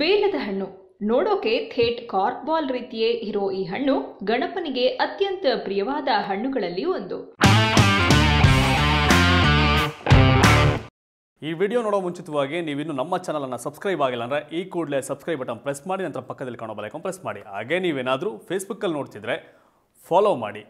ಬೇಲದ ಹಣ್ಣು. ನೋಡೋಕೆ ಥೇಟ್ cork ball ರೀತಿಯೇ ಇರೋ ಈ ಹಣ್ಣು ಗಣಪನಿಗೆ ಅತ್ಯಂತ ಪ್ರಿಯವಾದ ಹಣ್ಣುಗಳಲ್ಲಿ ಒಂದು. ಈ ವಿಡಿಯೋ ನೋಡೋ ಮುಂಚಿತವಾಗಿ ನೀವಿನ್ನು ನಮ್ಮ ಚಾನಲನ್ನು ಸಬ್ಸ್ಕ್ರೈಬ್ ಆಗಿಲ್ಲ ಅಂದರೆ ಈ ಕೂಡಲೇ ಸಬ್ಸ್ಕ್ರೈಬ್ ಬಟನ್ ಪ್ರೆಸ್ ಮಾಡಿ, ನಂತರ ಪಕ್ಕದಲ್ಲಿ ಕಾಣೋ ಬಲೈಕನ್ ಪ್ರೆಸ್ ಮಾಡಿ. ಹಾಗೆ ನೀವೇನಾದರೂ ಫೇಸ್ಬುಕ್ಕಲ್ಲಿ ನೋಡ್ತಿದ್ರೆ ಫಾಲೋ ಮಾಡಿ.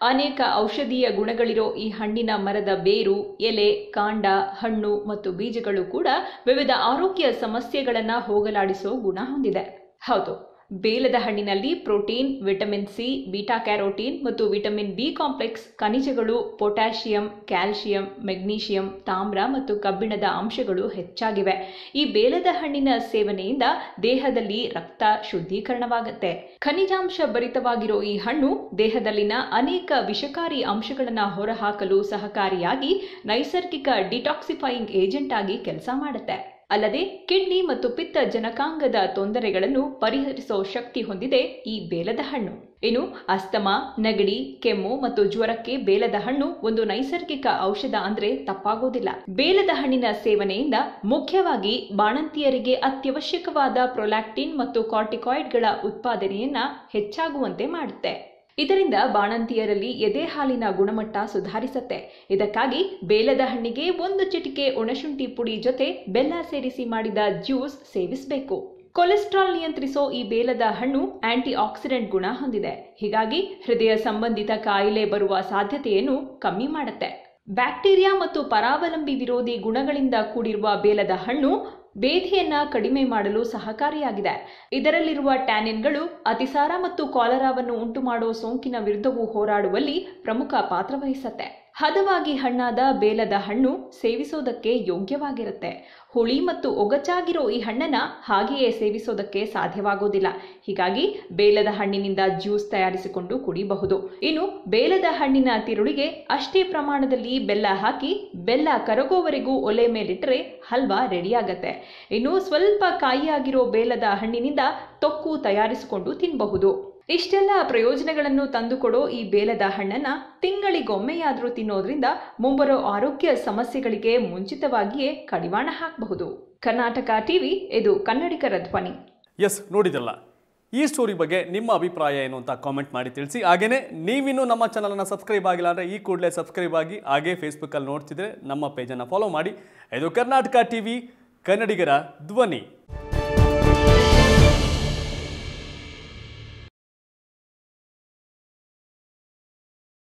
ಅನೇಕ ಔಷಧೀಯ ಗುಣಗಳಿರೋ ಈ ಹಣ್ಣಿನ ಮರದ ಬೇರು, ಎಲೆ, ಕಾಂಡ, ಹಣ್ಣು ಮತ್ತು ಬೀಜಗಳು ಕೂಡ ವಿವಿಧ ಆರೋಗ್ಯ ಸಮಸ್ಯೆಗಳನ್ನು ಹೋಗಲಾಡಿಸೋ ಗುಣ ಹೊಂದಿದೆ. ಹೌದು. ಬೇಲದ ಹಣ್ಣಿನಲ್ಲಿ protein, vitamin C, beta carotene ಮತ್ತು ವಿಟಮಿನ್ ಬಿ ಕಾಂಪ್ಲೆಕ್ಸ್, ಖನಿಜಗಳು, ಪೊಟ್ಯಾಷಿಯಂ ಕ್ಯಾಲ್ಸಿಯಂ ಮೆಗ್ನೀಷಿಯಂ, ತಾಮ್ರ ಮತ್ತು ಕಬ್ಬಿಣದ ಅಂಶಗಳು ಹೆಚ್ಚಾಗಿವೆ. ಈ ಬೇಲದ ಹಣ್ಣಿನ ಸೇವನೆಯಿಂದ ದೇಹದಲ್ಲಿ ರಕ್ತ ಶುದ್ಧೀಕರಣವಾಗುತ್ತೆ. ಖನಿಜಾಂಶ ಭರಿತವಾಗಿರೋ ಈ ಹಣ್ಣು ದೇಹದಲ್ಲಿನ ಅನೇಕ ವಿಷಕಾರಿ ಅಂಶಗಳನ್ನು ಹೊರಹಾಕಲು ಸಹಕಾರಿಯಾಗಿ ನೈಸರ್ಗಿಕ ಡಿಟಾಕ್ಸಿಫೈಯಿಂಗ್ ಏಜೆಂಟ್ ಆಗಿ ಕೆಲಸ ಮಾಡುತ್ತೆ. ಅಲ್ಲದೆ ಕಿಡ್ನಿ ಮತ್ತು ಪಿತ್ತ ಜನಕಾಂಗದ ತೊಂದರೆಗಳನ್ನು ಪರಿಹರಿಸುವ ಶಕ್ತಿ ಹೊಂದಿದೆ ಈ ಬೇಲದ ಹಣ್ಣು. ಇನ್ನು ಅಸ್ತಮಾ, ನೆಗಡಿ, ಕೆಮ್ಮು ಮತ್ತು ಜ್ವರಕ್ಕೆ ಬೇಲದ ಹಣ್ಣು ಒಂದು ನೈಸರ್ಗಿಕ ಔಷಧ ಅಂದ್ರೆ ತಪ್ಪಾಗೋದಿಲ್ಲ. ಬೇಲದ ಹಣ್ಣಿನ ಸೇವನೆಯಿಂದ ಮುಖ್ಯವಾಗಿ ಬಾಣಂತಿಯರಿಗೆ ಅತ್ಯವಶ್ಯಕವಾದ ಪ್ರೊಲ್ಯಾಕ್ಟಿನ್ ಮತ್ತು ಕಾರ್ಟಿಕಾಯ್ಡ್ಗಳ ಉತ್ಪಾದನೆಯನ್ನ ಹೆಚ್ಚಾಗುವಂತೆ ಮಾಡುತ್ತೆ. ಇದರಿಂದ ಬಾಣಂತಿಯರಲ್ಲಿ ಎದೆ ಹಾಲಿನ ಗುಣಮಟ್ಟ ಸುಧಾರಿಸುತ್ತೆ. ಇದಕ್ಕಾಗಿ ಬೇಲದ ಹಣ್ಣಿಗೆ ಒಂದು ಚಿಟಿಕೆ ಒಣಶುಂಠಿ ಪುಡಿ ಜೊತೆ ಬೆಲ್ಲ ಸೇರಿಸಿ ಮಾಡಿದ ಜ್ಯೂಸ್ ಸೇವಿಸಬೇಕು. ಕೊಲೆಸ್ಟ್ರಾಲ್ ನಿಯಂತ್ರಿಸೋ ಈ ಬೇಲದ ಹಣ್ಣು ಆಂಟಿ ಆಕ್ಸಿಡೆಂಟ್ ಗುಣ ಹೊಂದಿದೆ. ಹೀಗಾಗಿ ಹೃದಯ ಸಂಬಂಧಿತ ಕಾಯಿಲೆ ಬರುವ ಸಾಧ್ಯತೆಯನ್ನು ಕಮ್ಮಿ ಮಾಡುತ್ತೆ. ಬ್ಯಾಕ್ಟೀರಿಯಾ ಮತ್ತು ಪರಾವಲಂಬಿ ವಿರೋಧಿ ಗುಣಗಳಿಂದ ಕೂಡಿರುವ ಬೇಲದ ಹಣ್ಣು ಬೇಧಿಯನ್ನ ಕಡಿಮೆ ಮಾಡಲು ಸಹಕಾರಿಯಾಗಿದೆ. ಇದರಲ್ಲಿರುವ ಟ್ಯಾನಿನ್ಗಳು ಅತಿಸಾರ ಮತ್ತು ಕಾಲರಾವನ್ನು ಉಂಟುಮಾಡುವ ಸೋಂಕಿನ ವಿರುದ್ಧವೂ ಹೋರಾಡುವಲ್ಲಿ ಪ್ರಮುಖ ಪಾತ್ರ ವಹಿಸುತ್ತೆ. ಹದವಾಗಿ ಹಣ್ಣಾದ ಬೇಲದ ಹಣ್ಣು ಸೇವಿಸೋದಕ್ಕೆ ಯೋಗ್ಯವಾಗಿರುತ್ತೆ. ಹುಳಿ ಮತ್ತು ಒಗಚಾಗಿರೋ ಈ ಹಣ್ಣನ್ನ ಹಾಗೆಯೇ ಸೇವಿಸೋದಕ್ಕೆ ಸಾಧ್ಯವಾಗೋದಿಲ್ಲ. ಹೀಗಾಗಿ ಬೇಲದ ಹಣ್ಣಿನಿಂದ ಜ್ಯೂಸ್ ತಯಾರಿಸಿಕೊಂಡು ಕುಡಿಬಹುದು. ಇನ್ನು ಬೇಲದ ಹಣ್ಣಿನ ತಿರುಳಿಗೆ ಅಷ್ಟೇ ಪ್ರಮಾಣದಲ್ಲಿ ಬೆಲ್ಲ ಹಾಕಿ ಬೆಲ್ಲ ಕರಗೋವರೆಗೂ ಒಲೆ ಮೇಲಿಟ್ಟರೆ ಹಲ್ವಾ ರೆಡಿಯಾಗತ್ತೆ. ಇನ್ನು ಸ್ವಲ್ಪ ಕಾಯಿಯಾಗಿರೋ ಬೇಲದ ಹಣ್ಣಿನಿಂದ ತೊಕ್ಕು ತಯಾರಿಸಿಕೊಂಡು ತಿನ್ನಬಹುದು ಇಷ್ಟೆಲ್ಲ ಪ್ರಯೋಜನಗಳನ್ನು ತಂದುಕೊಡೋ ಈ ಬೇಲದ ಹಣ್ಣನ್ನ ತಿಂಗಳಿಗೊಮ್ಮೆಯಾದರೂ ತಿನ್ನೋದ್ರಿಂದ ಮುಂಬರೋ ಆರೋಗ್ಯ ಸಮಸ್ಯೆಗಳಿಗೆ ಮುಂಚಿತವಾಗಿಯೇ ಕಡಿವಾಣ ಹಾಕಬಹುದು. ಕರ್ನಾಟಕ ಟಿವಿ, ಇದು ಕನ್ನಡಿಗರ ಧ್ವನಿ. ಎಸ್ ನೋಡಿದಲ್ಲ ಈ ಸ್ಟೋರಿ ಬಗ್ಗೆ ನಿಮ್ಮ ಅಭಿಪ್ರಾಯ ಏನು ಅಂತ ಕಾಮೆಂಟ್ ಮಾಡಿ ತಿಳಿಸಿ. ಹಾಗೆಯೇ ನೀವಿನ್ನೂ ನಮ್ಮ ಚಾನಲನ್ನು ಸಬ್ಸ್ಕ್ರೈಬ್ ಆಗಿಲ್ಲ ಅಂದರೆ ಈ ಕೂಡಲೇ ಸಬ್ಸ್ಕ್ರೈಬ್ ಆಗಿ ಹಾಗೇ ಫೇಸ್ಬುಕ್ಕಲ್ಲಿ ನೋಡ್ತಿದ್ರೆ ನಮ್ಮ ಪೇಜನ್ನು ಫಾಲೋ ಮಾಡಿ. ಇದು ಕರ್ನಾಟಕ ಟಿವಿ, ಕನ್ನಡಿಗರ ಧ್ವನಿ.